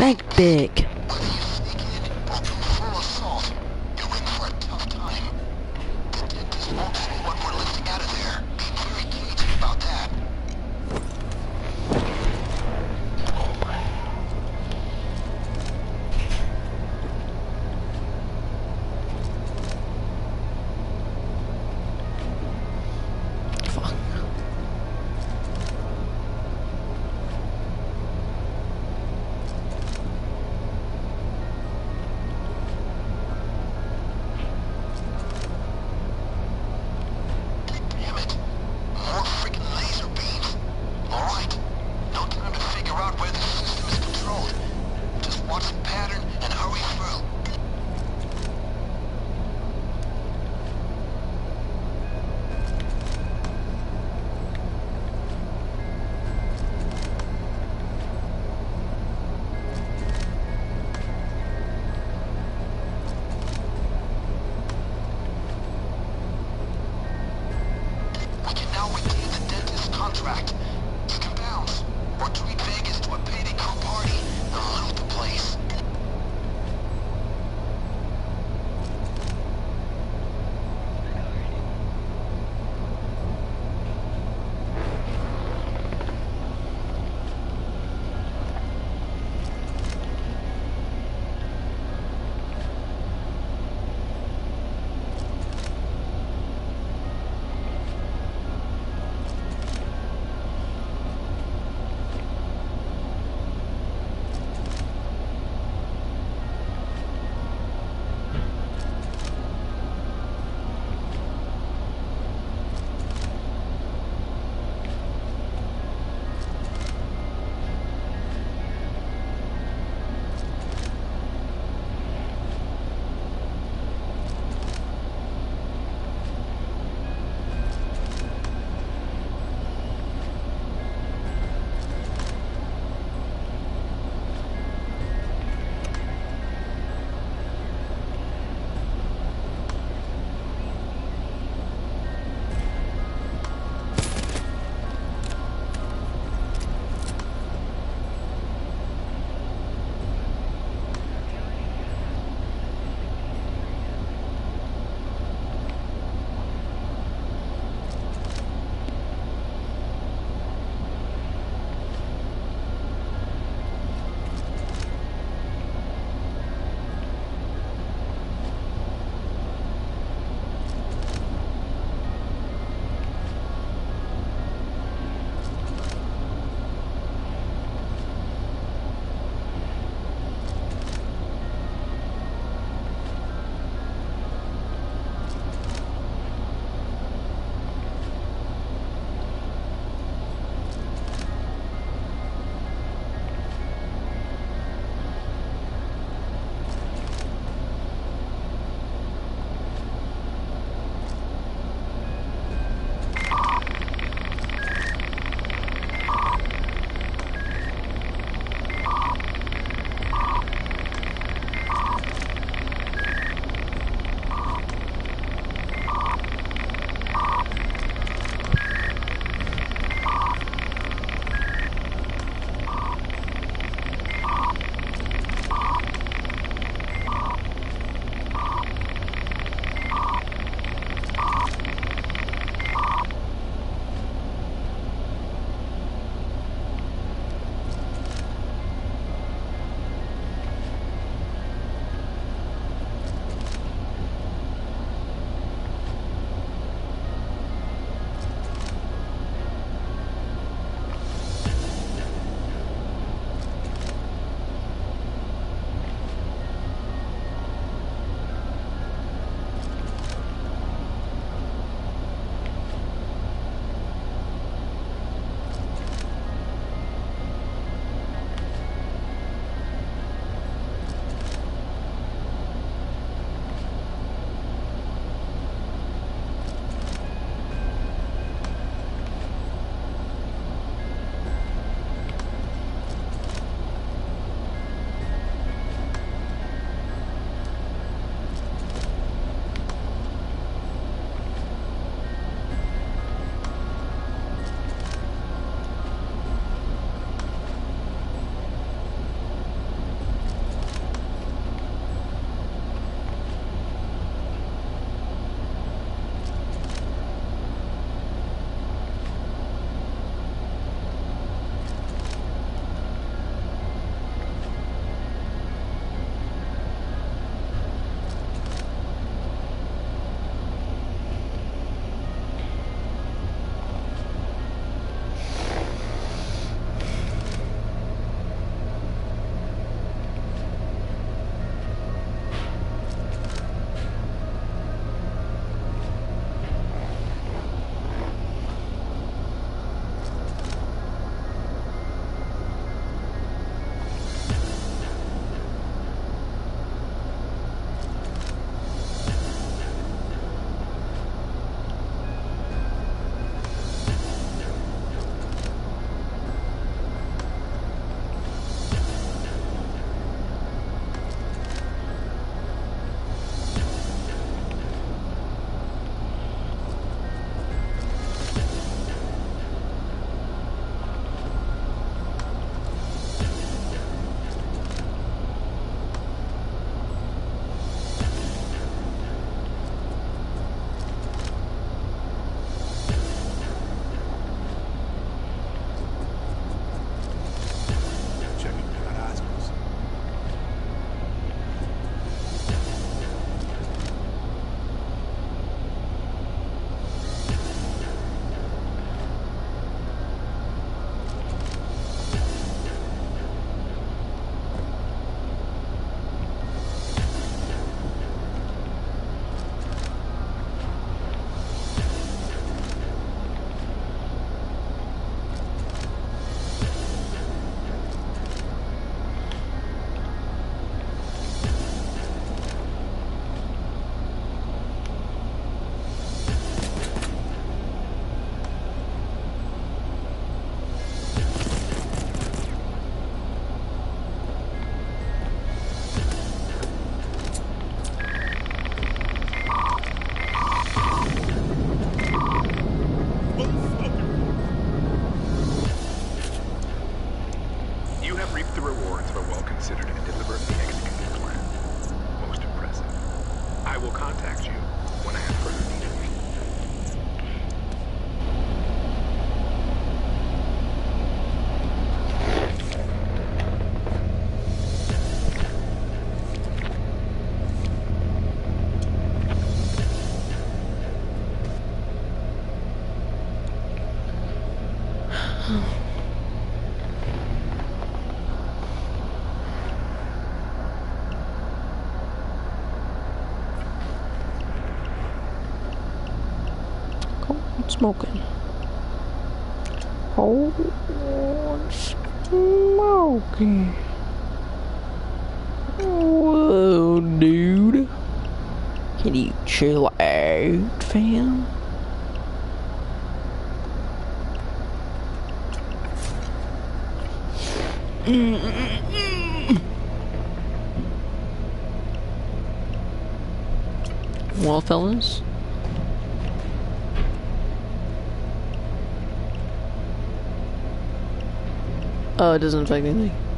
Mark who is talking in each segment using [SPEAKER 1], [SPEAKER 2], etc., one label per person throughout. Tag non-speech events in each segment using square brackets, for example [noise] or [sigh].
[SPEAKER 1] Bank big.
[SPEAKER 2] Smoking. Oh, smoking. Whoa, dude. Can you chill out, fam? Well, fellas. Oh, it doesn't affect anything.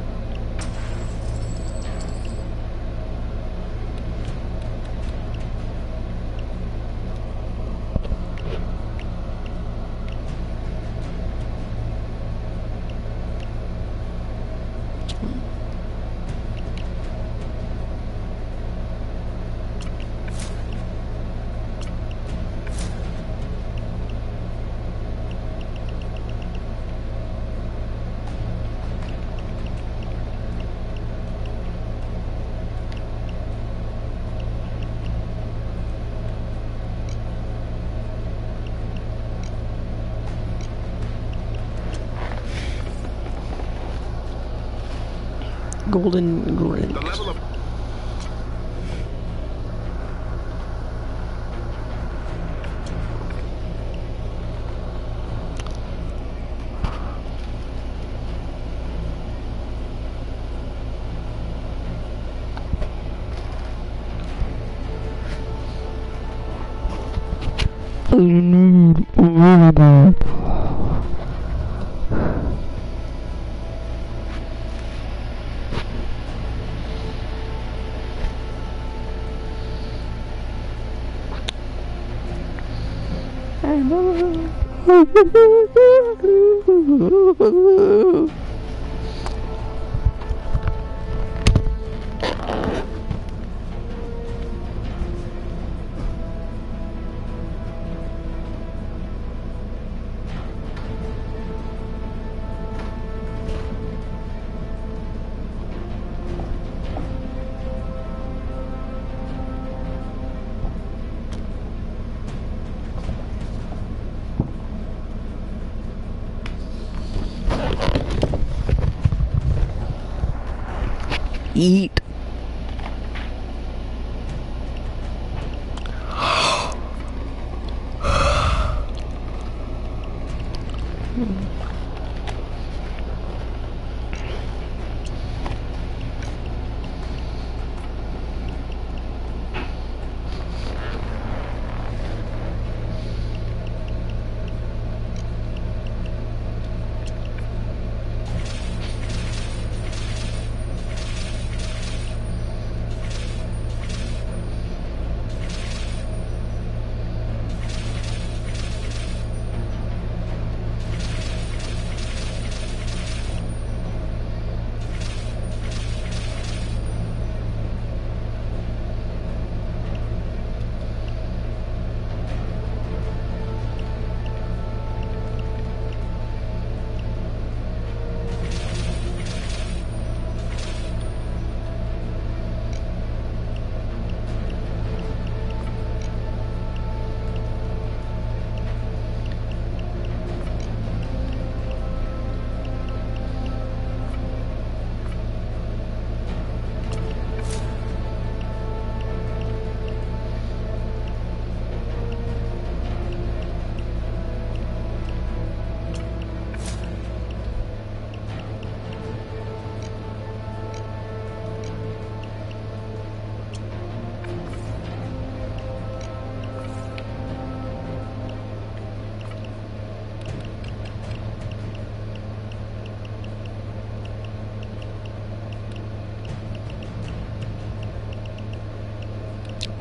[SPEAKER 2] Woo-hoo-hoo! [laughs]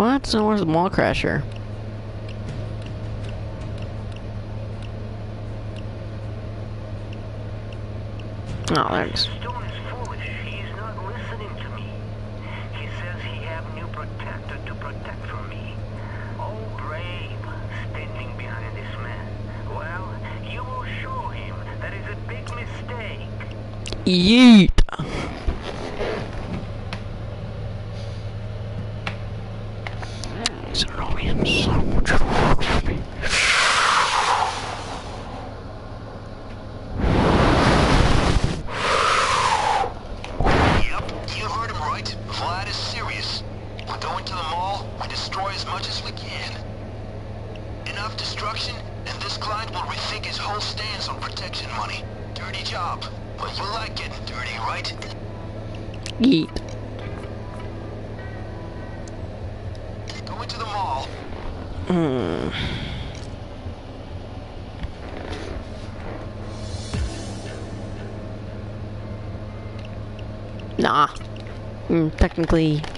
[SPEAKER 2] What? So where's the mall crasher? Oh, there it
[SPEAKER 1] technically.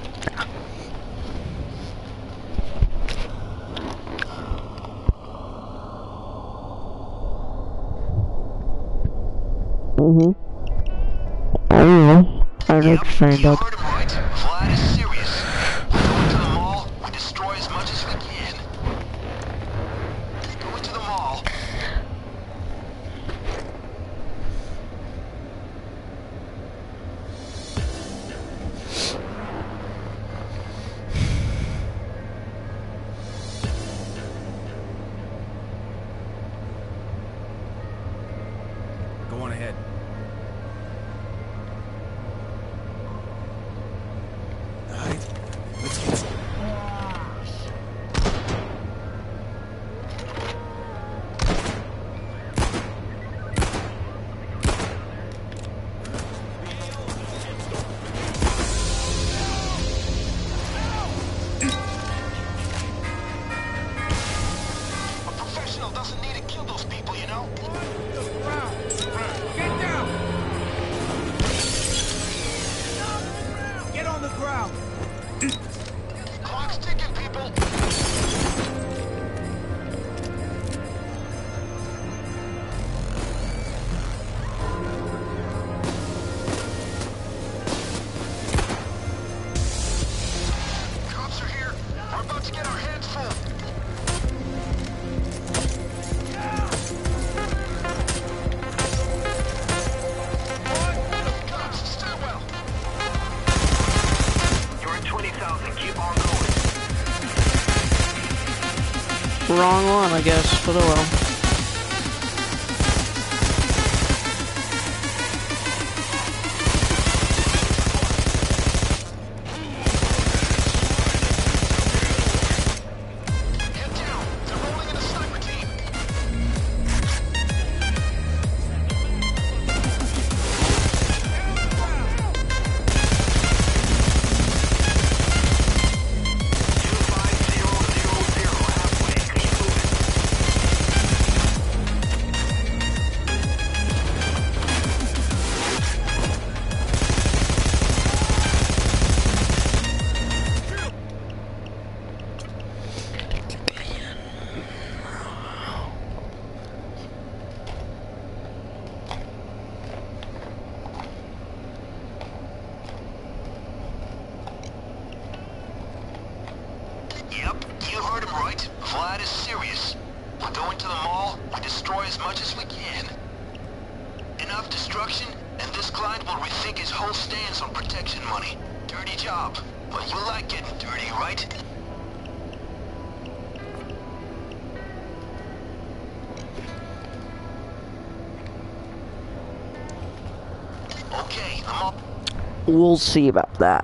[SPEAKER 1] We'll see about that.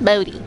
[SPEAKER 1] Bodie.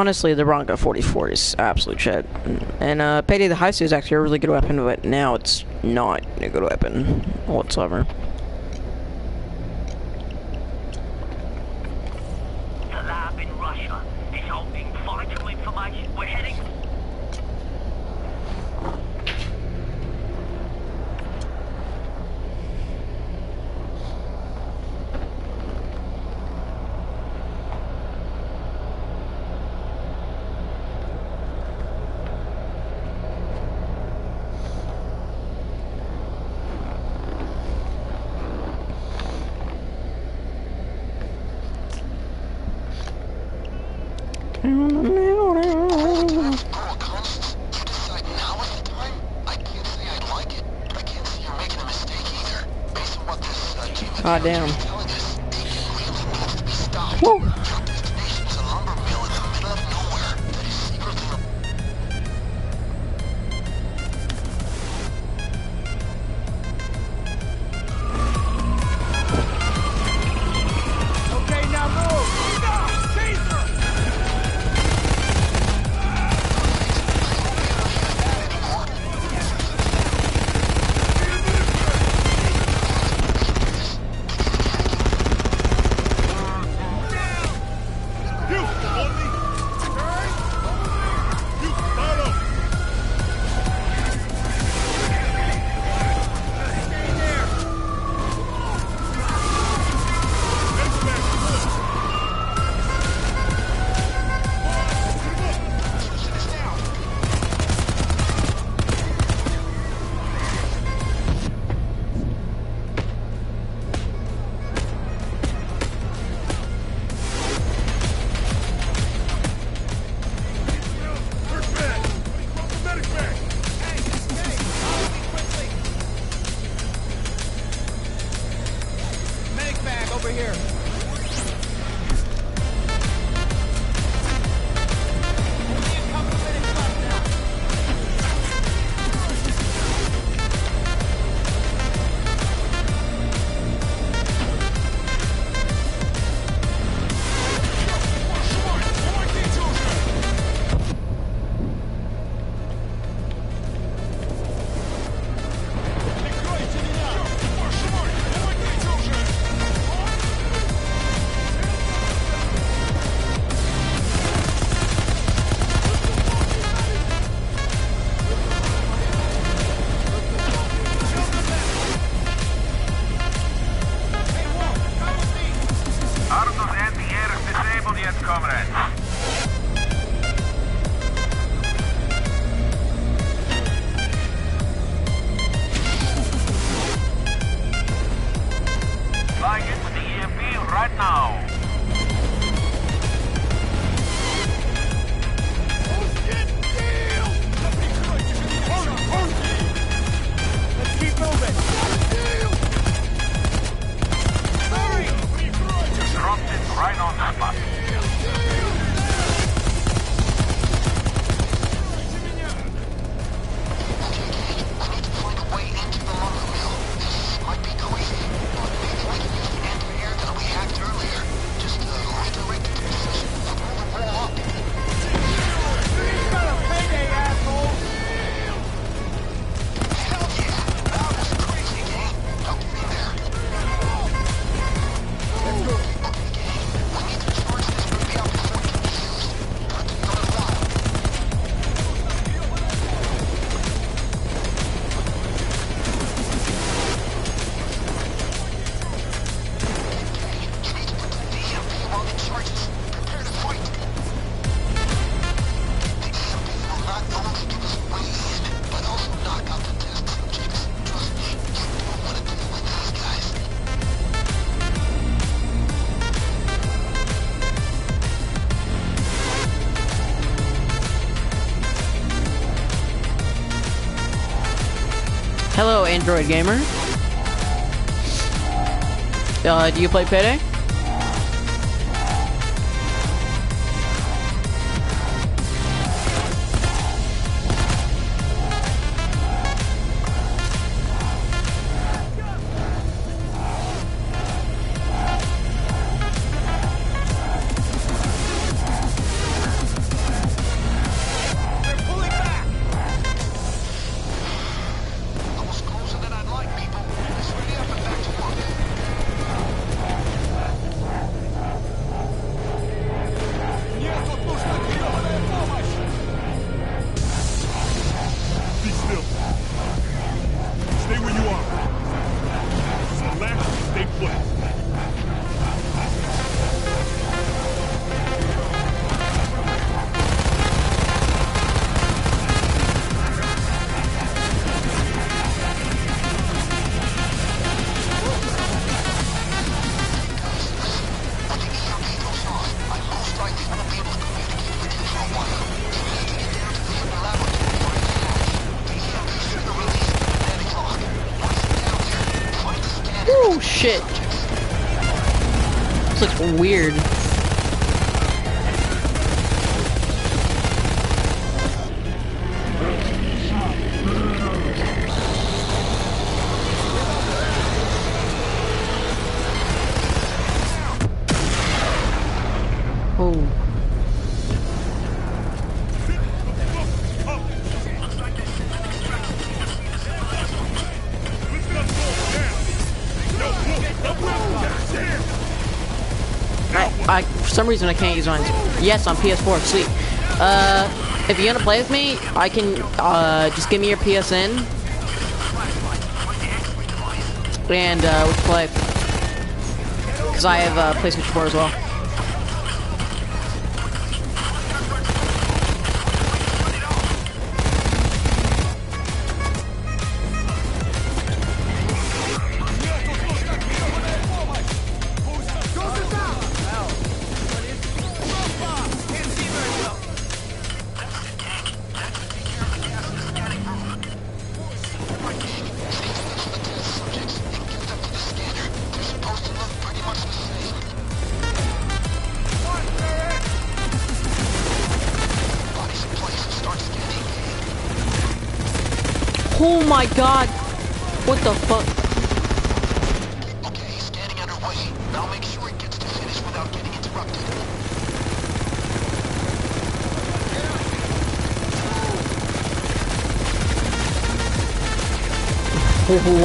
[SPEAKER 1] honestly, the Bronco 44 is absolute shit. And uh, Payday the heist is actually a really good weapon, but now it's not a good weapon whatsoever. God damn. Android gamer. Uh, do you play Payday? some reason I can't use mine. Yes, on PS4. Sweet. Uh, if you want to play with me, I can, uh, just give me your PSN. And, uh, we'll play. Because I have, uh, PlayStation 4 as well.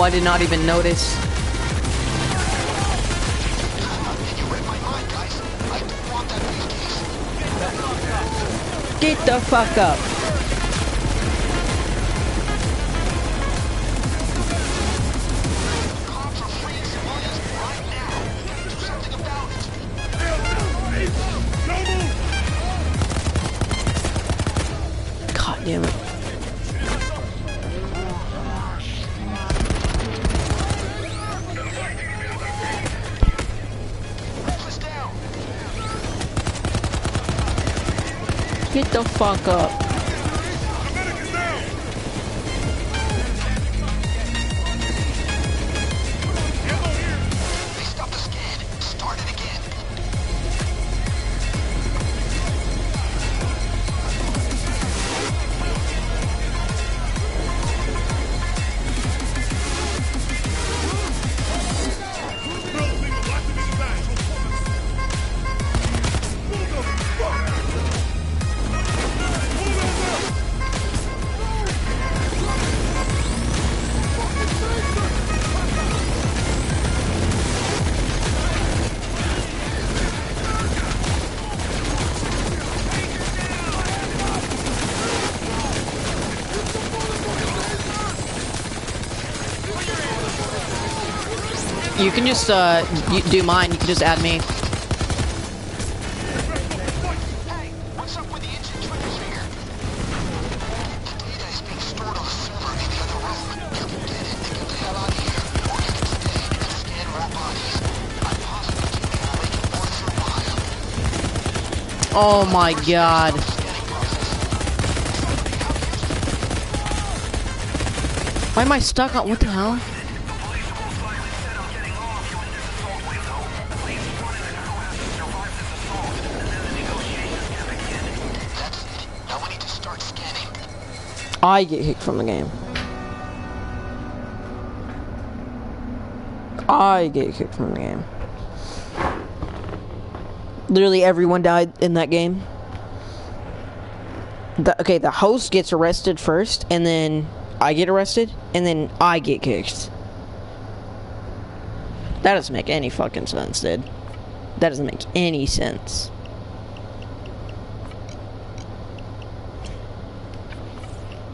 [SPEAKER 1] I did not even notice. Get the fuck up. Fuck up.
[SPEAKER 2] Bodies. I'm positive you can just your while.
[SPEAKER 1] Oh my god. Why am I stuck on what the hell? I get kicked from the game. I get kicked from the game. Literally everyone died in that game. The, okay, the host gets arrested first, and then I get arrested, and then I get kicked. That doesn't make any fucking sense, dude. That doesn't make any sense.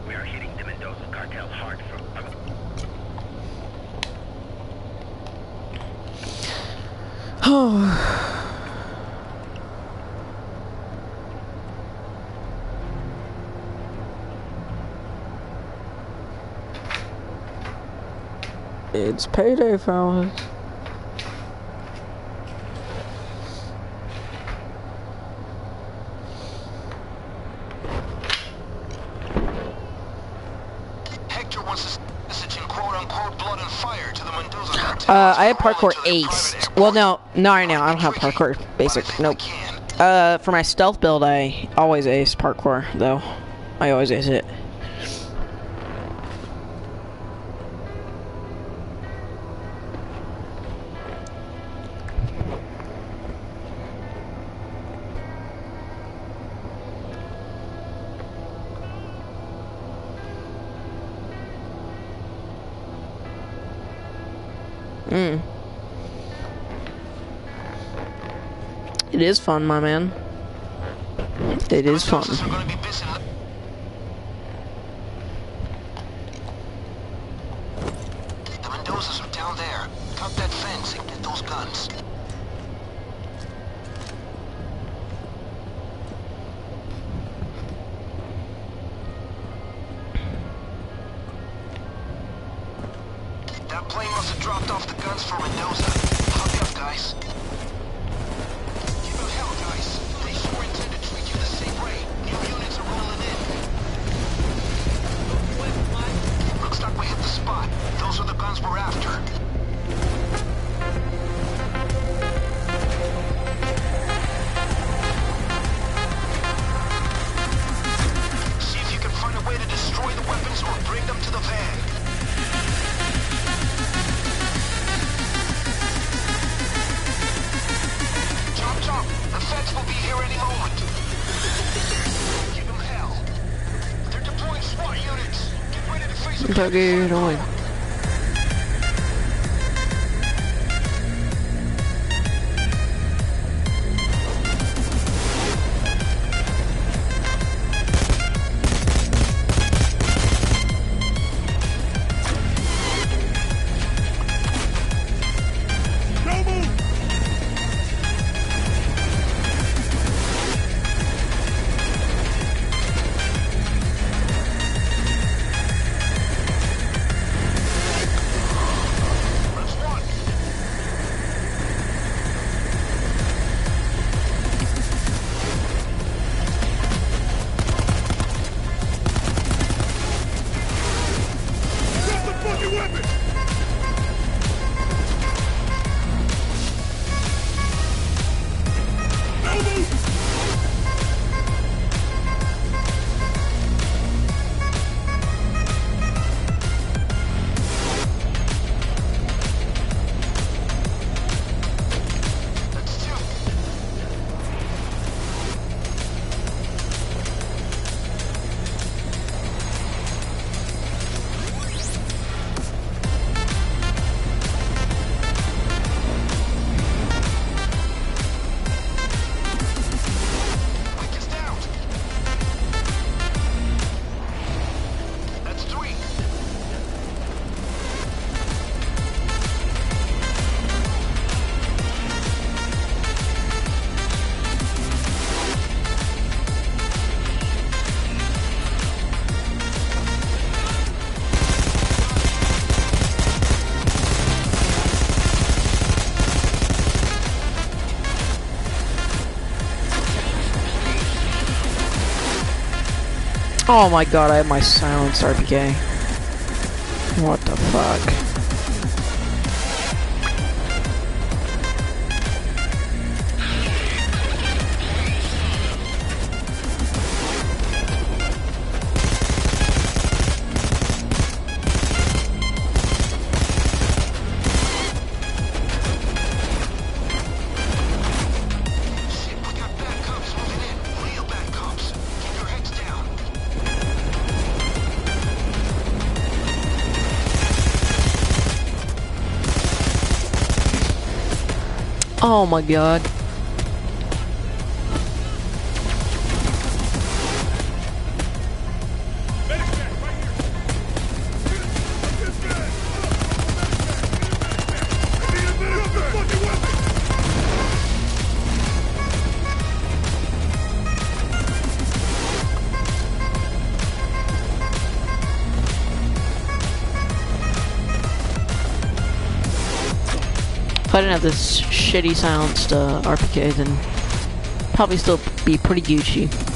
[SPEAKER 3] We are hitting the Mendoza cartel hard from...
[SPEAKER 1] It's payday, fellas.
[SPEAKER 2] Hector wants a message in quote-unquote blood and fire to the Mendoza.
[SPEAKER 1] Uh, I have parkour ace. Well, no, not right now. I don't have parkour basic. Nope. Uh, for my stealth build, I always ace parkour, though. I always ace it. Is fun, my man. It is fun. 因为。
[SPEAKER 2] Oh my god, I have my silence RPK. What the fuck? my god.
[SPEAKER 4] I
[SPEAKER 2] don't have this shitty silenced RPKs, RPK, then probably still be pretty Gucci.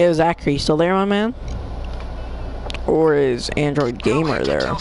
[SPEAKER 1] Yo, Zachary, still there, my man? Or is Android Gamer there?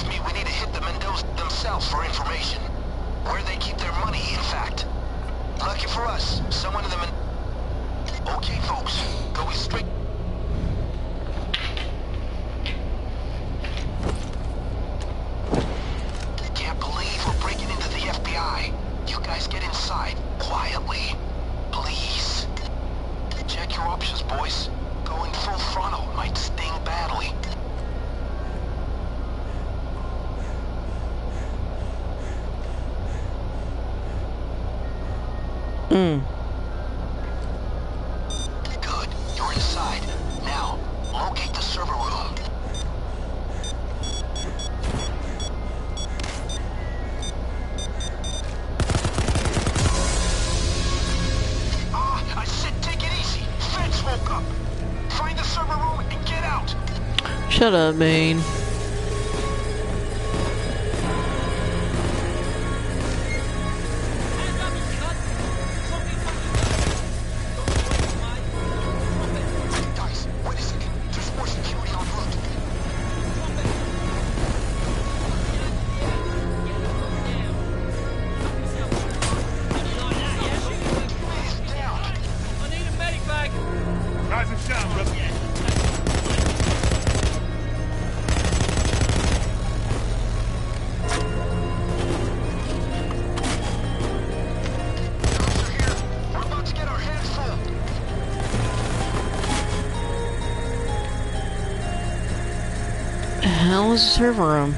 [SPEAKER 2] Where's the server room?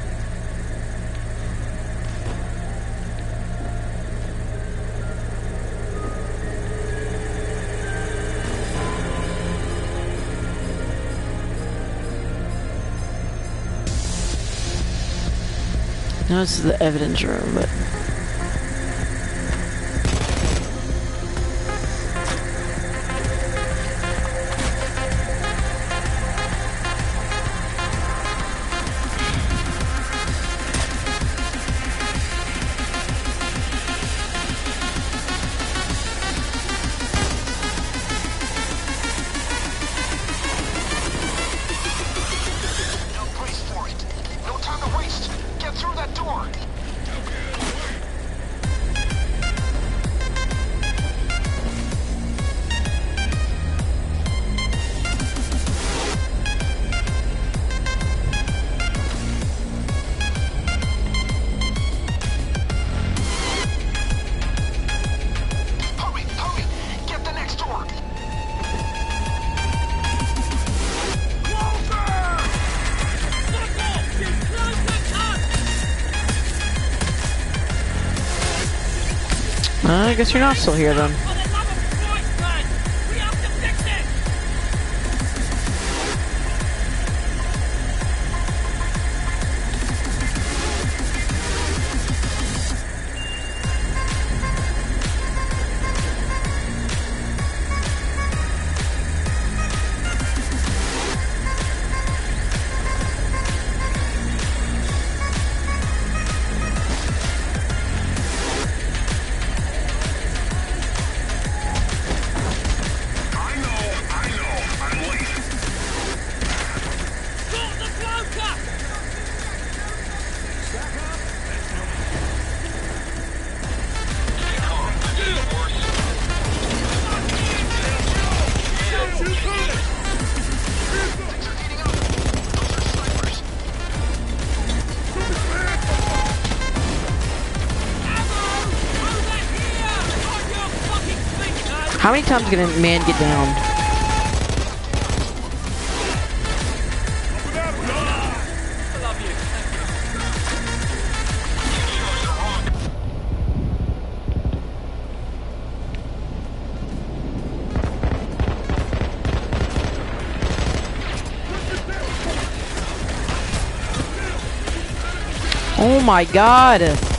[SPEAKER 1] No, it's the evidence room, but... one. guess you're not still here then. time's gonna man get down?
[SPEAKER 5] Oh
[SPEAKER 1] my god!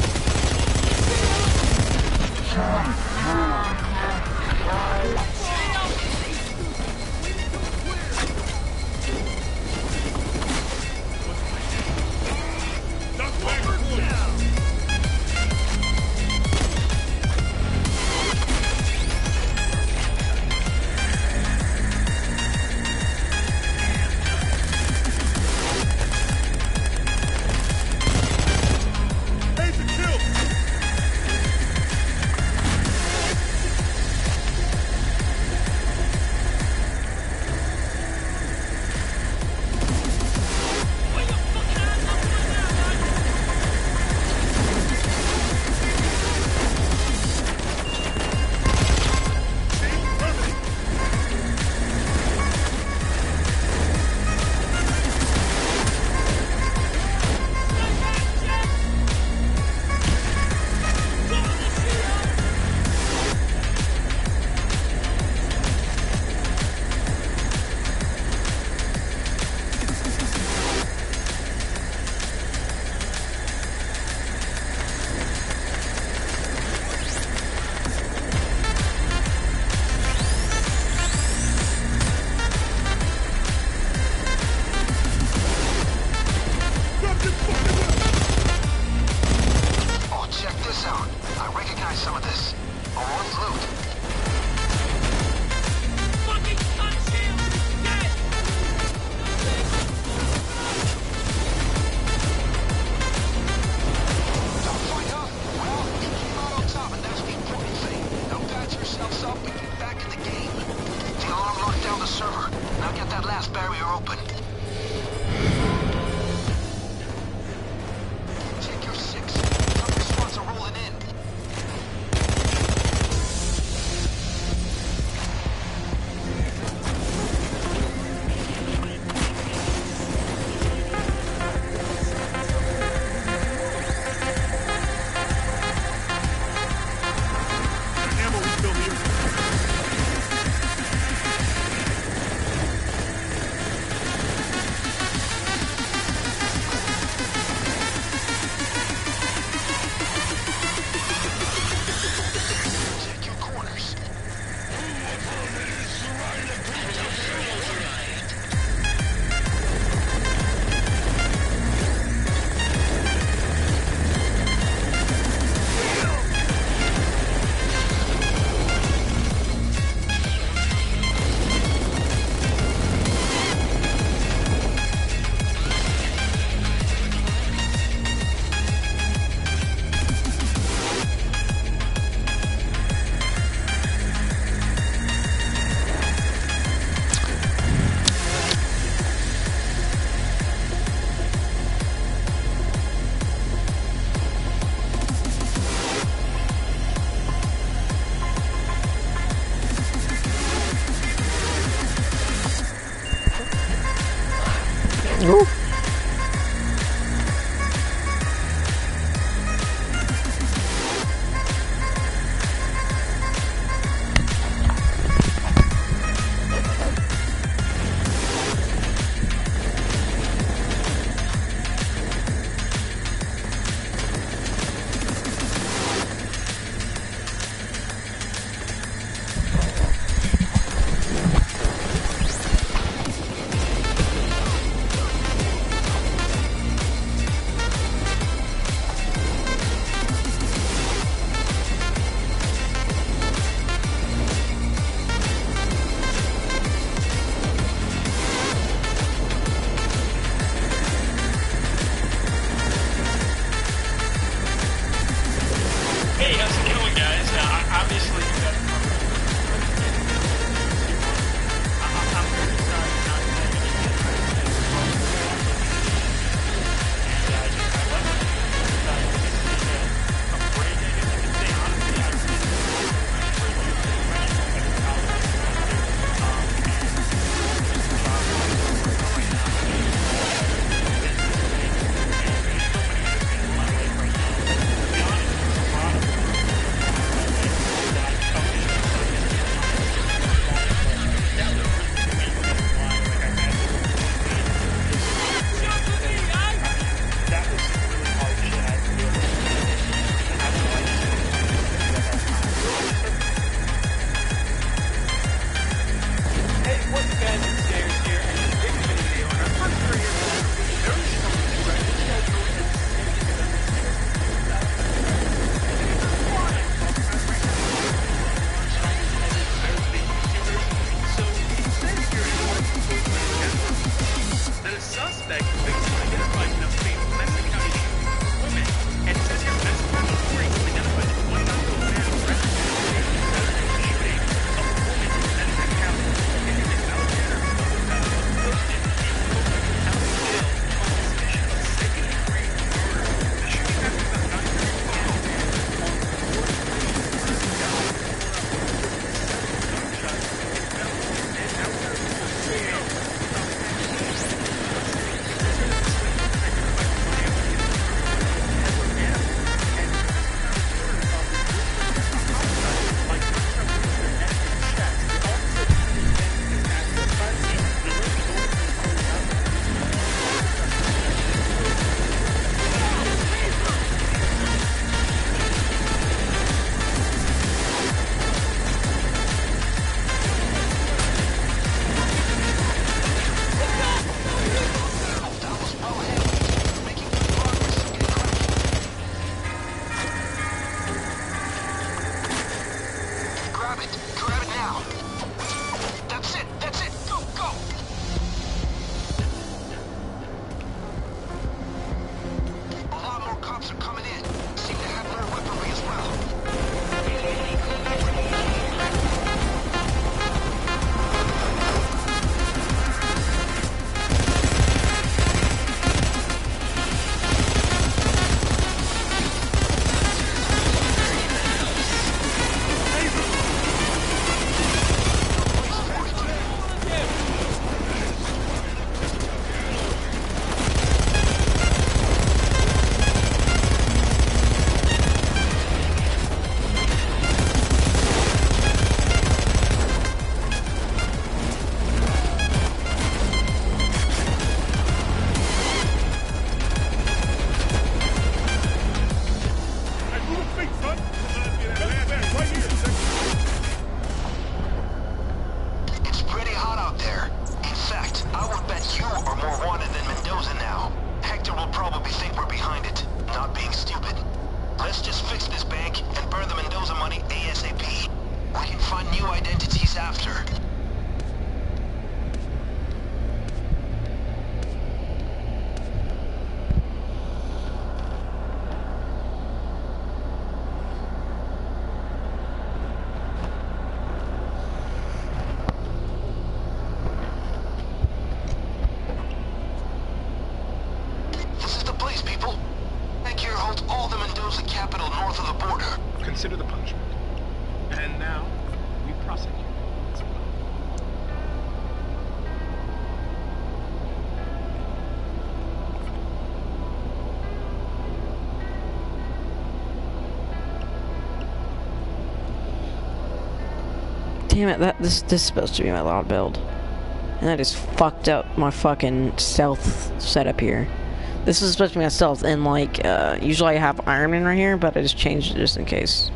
[SPEAKER 1] Damn it, that this this is supposed to be my loud build. And I just fucked up my fucking stealth setup here. This is supposed to be my stealth, and like, uh, usually I have Iron Man right here, but I just changed it just in case.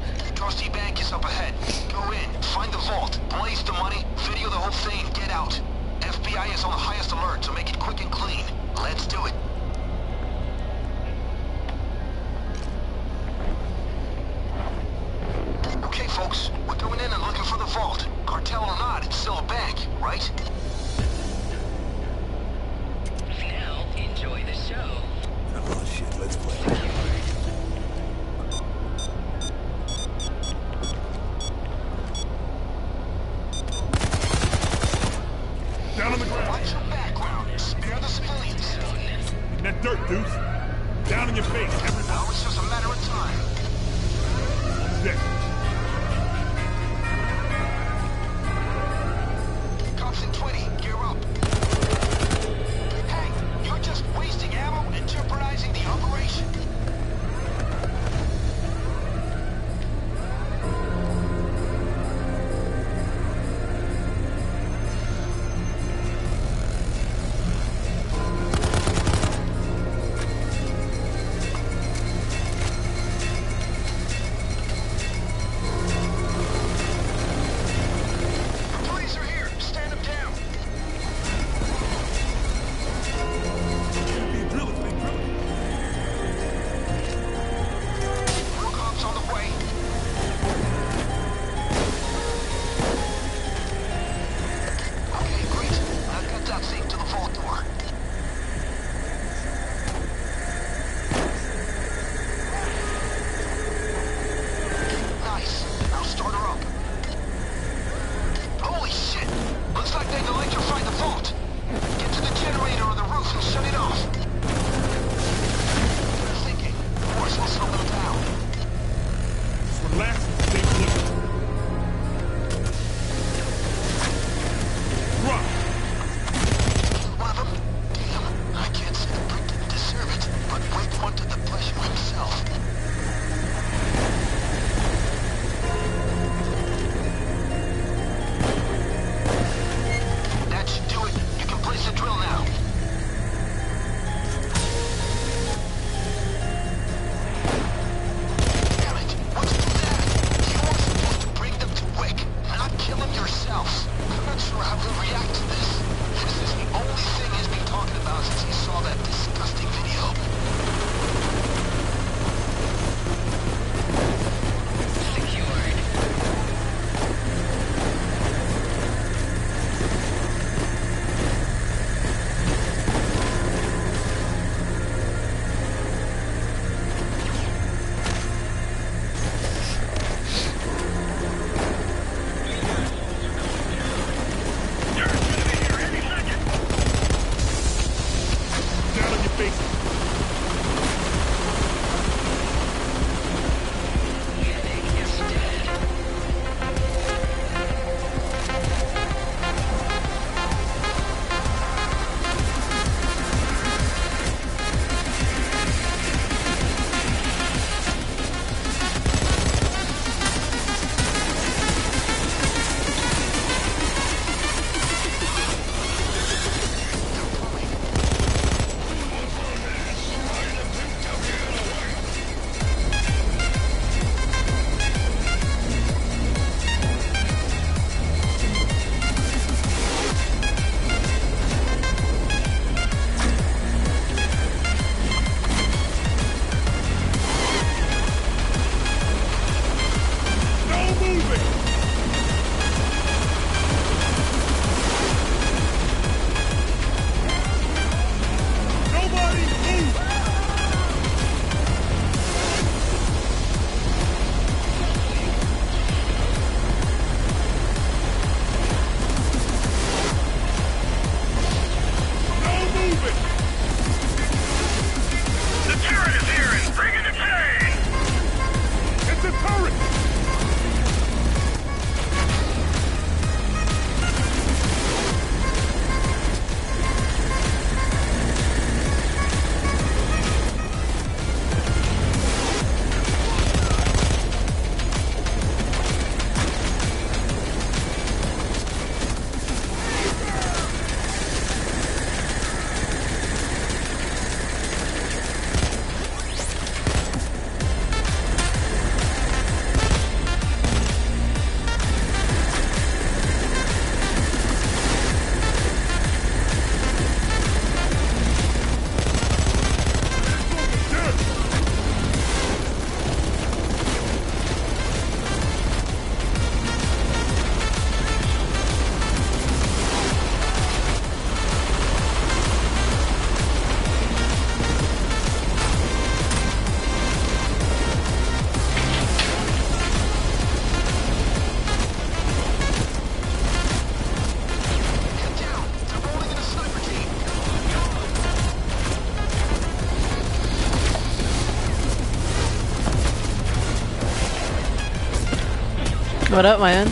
[SPEAKER 2] What up, man?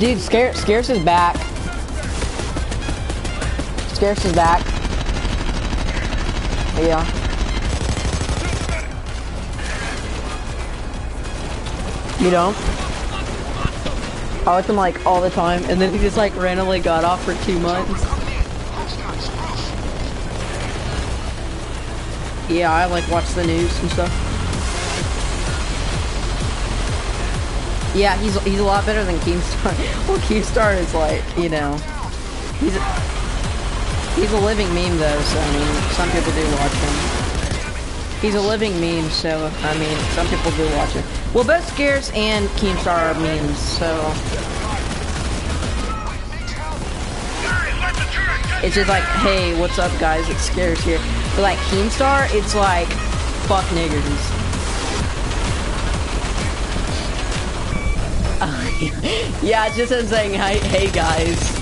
[SPEAKER 2] Dude, Scare Scarce is back. Scarce is back. Yeah. You know? I watch him like all the time, and then he just like randomly got off for two months. Yeah, I like watch the news and stuff. Yeah, he's he's a lot better than Keemstar. [laughs] well, Keemstar is like, you know, he's a, he's a living meme though. So I mean, some people do watch him. He's a living meme, so I mean, some people do watch it. Well, both Scarce and Keemstar are memes, so it's just like, hey, what's up, guys? It's Scarce here. But like Keemstar, it's like, fuck niggers. Yeah, just him saying, hey, hey guys.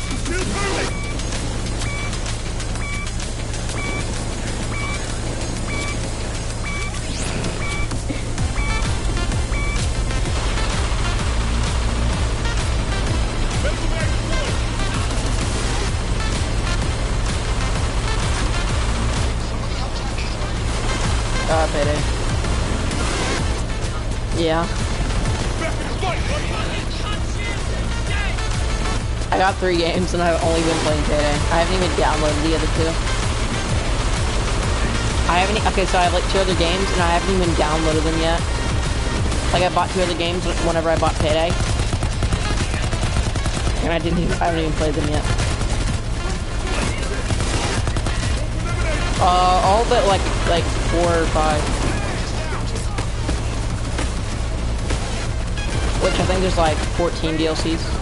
[SPEAKER 2] Three games and I've only been playing Payday. I haven't even downloaded the other two. I haven't, okay, so I have like two other games and I haven't even downloaded them yet. Like I bought two other games whenever I bought Payday. And I didn't even, I haven't even played them yet. Uh, all but like, like four or five. Which I think there's like 14 DLCs.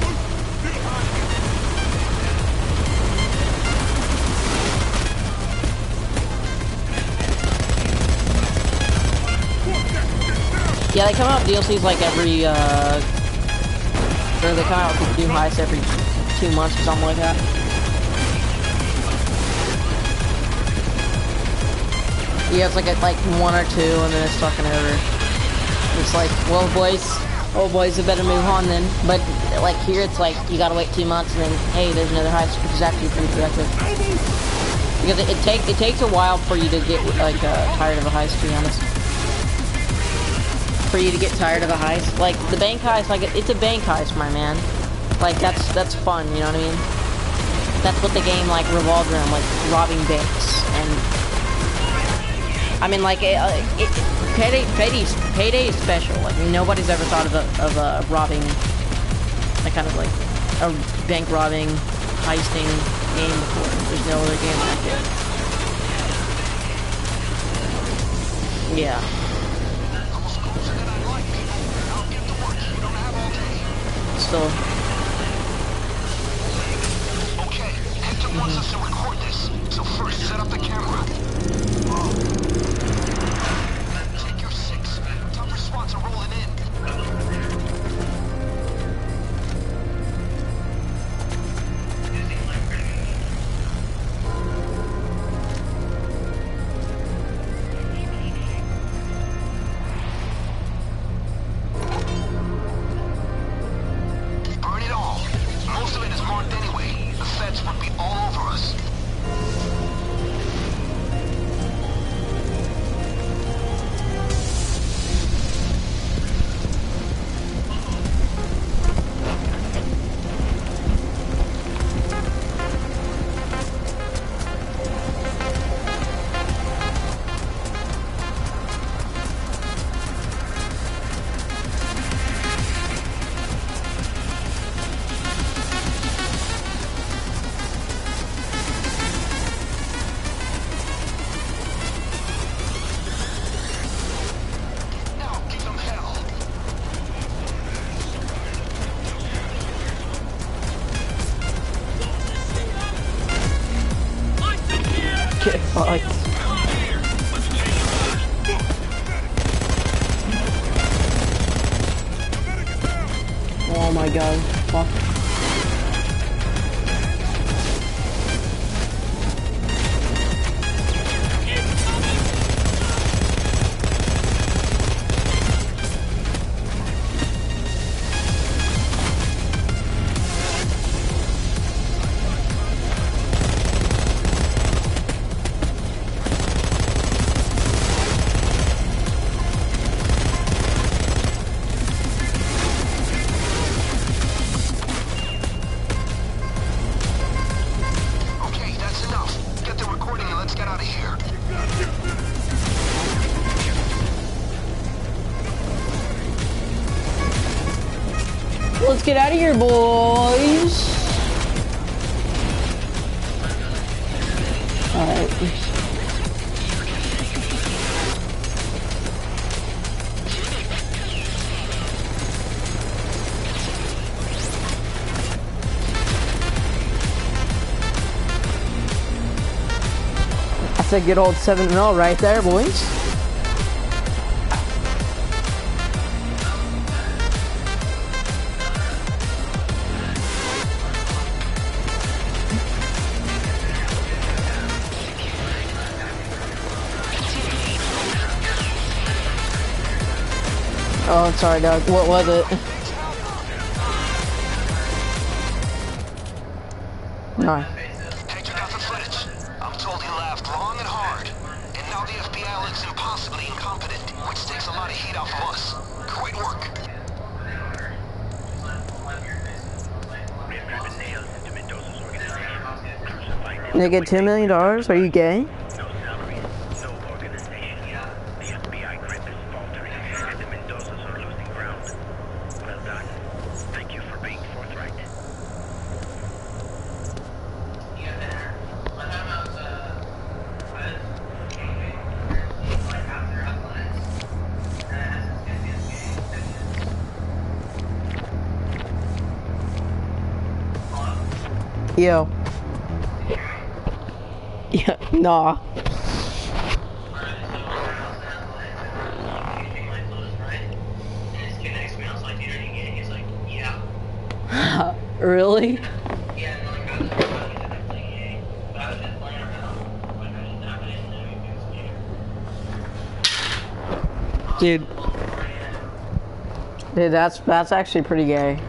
[SPEAKER 2] Yeah, they come out DLCs like every, uh, or they come out with new heists every two months or something like that. Yeah, it's like a, like one or two, and then it's fucking over. It's like, well, boys, oh boys, we better move on then. But like here, it's like you gotta wait two months, and then hey, there's another heist, which is actually pretty productive. Because it, it takes it takes a while for you to get like uh, tired of a heist, to be honest. For you to get tired of a heist, like the bank heist, like it's a bank heist, my man. Like that's that's fun, you know what I mean? That's what the game like revolves around, like robbing banks and I mean, like, it, uh, it, payday, payday's, payday is special. Like, nobody's ever thought of a, of a robbing, like, kind of like, a bank robbing, heisting game before. There's no other game like it. Yeah. Still.
[SPEAKER 6] A good old 7 0 right there, boys. Oh, sorry, Doug. What was it? No. They get $2 million? Are you gay? Nah. [laughs] really? Dude. Dude, that's that's actually pretty gay.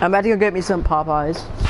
[SPEAKER 6] I'm about to go get me some Popeyes.